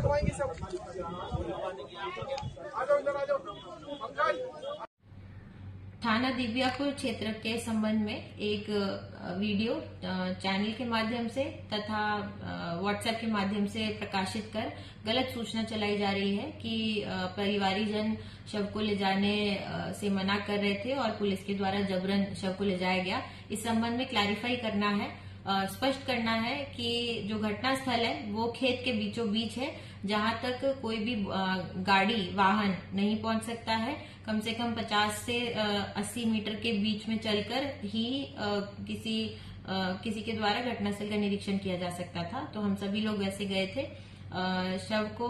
रखवाएँगे थाना दिव्यापुर क्षेत्र के संबंध में एक वीडियो चैनल के माध्यम से तथा व्हाट्सएप के माध्यम से प्रकाशित कर गलत सूचना चलाई जा रही है कि परिवारी जन शव को ले जाने से मना कर रहे थे और पुलिस के द्वारा जबरन शव को ले जाया गया। इस संबंध में क्लैरिफाई करना है। स्पष्ट करना है कि जो घटना स्थल है, वो खेत के बीचों बीच है, जहाँ तक कोई भी गाड़ी, वाहन नहीं पहुँच सकता है। कम से कम 50 से 80 मीटर के बीच में चलकर ही किसी किसी के द्वारा घटनास्थल का निरीक्षण किया जा सकता था। तो हम सभी लोग वैसे गए थे। शव को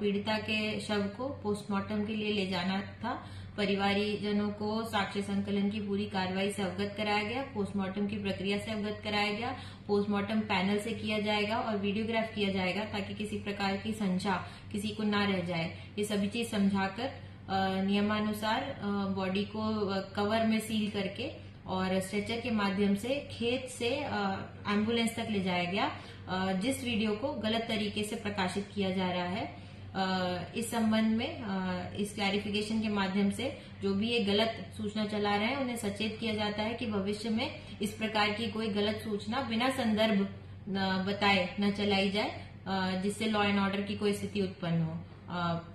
पीड़िता के शव को पोस्टमार्टम के लिए ले जाना था। परिवारी जनों को साक्ष्य संकलन की पूरी कार्रवाई से अवगत कराया गया पोस्टमार्टम की प्रक्रिया से अवगत कराया गया पोस्टमार्टम पैनल से किया जाएगा और वीडियोग्राफ किया जाएगा ताकि किसी प्रकार की संशा किसी को ना रह जाए। ये सभी चीज़ समझाकर नियमानुसार बॉडी को कवर में सील करके और स्ट्रेचर के माध्यम से खेत से एंबुलेंस तक ले जाया गया। जिस वीडियो को गलत तरीके से प्रकाशित किया जा रहा है इस संबंध में इस क्लैरिफिकेशन के माध्यम से जो भी ये गलत सूचना चला रहे हैं, उन्हें सचेत किया जाता है कि भविष्य में इस प्रकार की कोई गलत सूचना बिना संदर्भ बताए, न चलाई जाए जिससे लॉ एंड ऑर्डर की कोई स्थिति उत्पन्न हो।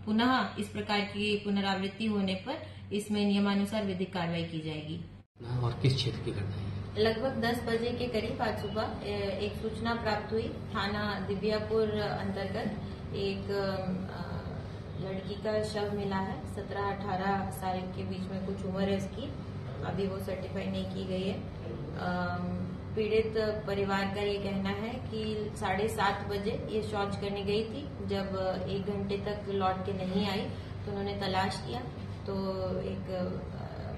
पुनः इस प्रकार की पुनरावृत्ति होने पर इसमें नियमानुसार विधिक कार्रवाई की जाएगी। और किस क्षेत्र की घटना है? लगभग 10 बजे के करीब आज सुबह एक सूचना प्राप्त हुई थाना दिव्यापुर अंतर्गत। एक लड़की का शव मिला है 17-18 साल के बीच में कुछ उम्र है इसकी अभी वो सर्टिफाई नहीं की गई है। पीड़ित परिवार का ये कहना है कि साढ़े सात बजे ये शौच करने गई थी। जब एक घंटे तक लौट के नहीं आई तो उन्होंने तलाश किया। तो एक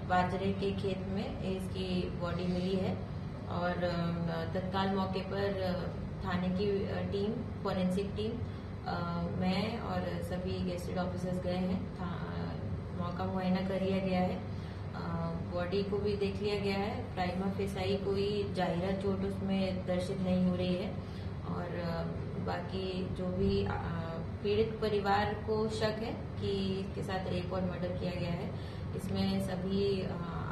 बाजरे के खेत में इसकी बॉडी मिली है और तत्काल मौके पर थाने की टीम, फॉरेंसिक टीम मैं और सभी गेस्टेड ऑफिसर्स गए हैं। मौका मुआयना कर लिया गया है। बॉडी को भी देख लिया गया है। प्राइमा फेसाई कोई जाहिरा चोट उसमें दर्शित नहीं हो रही है। और बाकी जो भी पीड़ित परिवार को शक है कि इसके साथ रेप और मर्डर किया गया है। इसमें सभी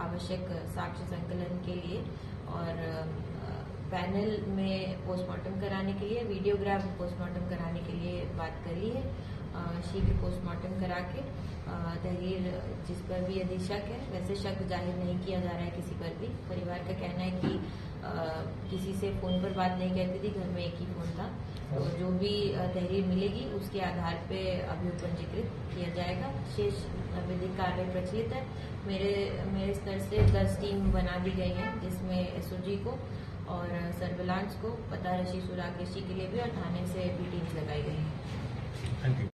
आवश्यक साक्ष्य संकलन के लिए और पैनल में पोस्टमार्टम कराने के लिए वीडियोग्राफ पोस्टमार्टम कराने के लिए बात करी है। शीघ्र पोस्टमार्टम करा के तहरीर जिस पर भी यदि शक है वैसे शक ज़ाहिर नहीं किया जा रहा है किसी पर भी। परिवार का कहना है कि आ, किसी से फ़ोन पर बात नहीं करती थी घर में एक ही फ़ोन था। तो जो भी तहरीर मिलेगी उसके आधार पे अभियोग पंजीकृत किया जाएगा। शेष विधिक कार्रवाई प्रचलित है। मेरे मेरे स्तर से दस टीम बना दी गई है जिसमें एसओजी को और सर्विलांस को पता रशी सुराग के लिए भी और थाने से भी टीम्स लगाई गई। है